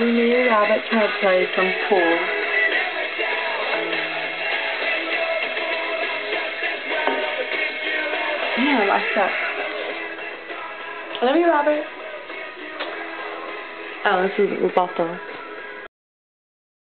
we need a Rabbit to play some pool. Yeah, I like that. I love you, Robert. Oh, this is Roberto.